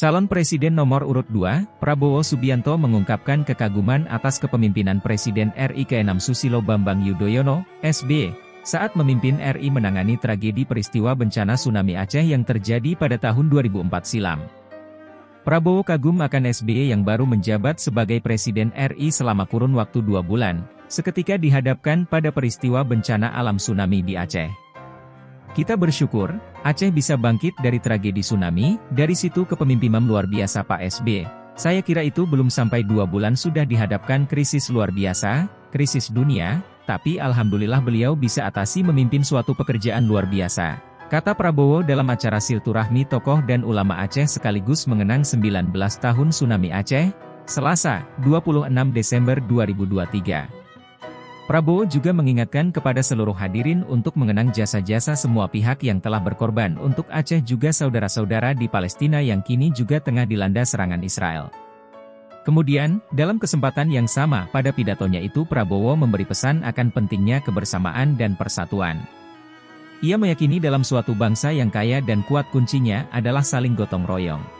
Calon Presiden nomor urut 2, Prabowo Subianto mengungkapkan kekaguman atas kepemimpinan Presiden RI ke-6 Susilo Bambang Yudhoyono, SB, saat memimpin RI menangani tragedi peristiwa bencana tsunami Aceh yang terjadi pada tahun 2004 silam. Prabowo kagum akan SBY yang baru menjabat sebagai Presiden RI selama kurun waktu dua bulan, seketika dihadapkan pada peristiwa bencana alam tsunami di Aceh. Kita bersyukur, Aceh bisa bangkit dari tragedi tsunami, dari situ kepemimpinan luar biasa Pak SB. Saya kira itu belum sampai dua bulan sudah dihadapkan krisis luar biasa, krisis dunia, tapi Alhamdulillah beliau bisa atasi memimpin suatu pekerjaan luar biasa. Kata Prabowo dalam acara Silturahmi Tokoh dan Ulama Aceh sekaligus mengenang 19 tahun Tsunami Aceh, Selasa, 26 Desember 2023. Prabowo juga mengingatkan kepada seluruh hadirin untuk mengenang jasa-jasa semua pihak yang telah berkorban untuk Aceh juga saudara-saudara di Palestina yang kini juga tengah dilanda serangan Israel. Kemudian, dalam kesempatan yang sama pada pidatonya itu Prabowo memberi pesan akan pentingnya kebersamaan dan persatuan. Ia meyakini dalam suatu bangsa yang kaya dan kuat kuncinya adalah saling gotong royong.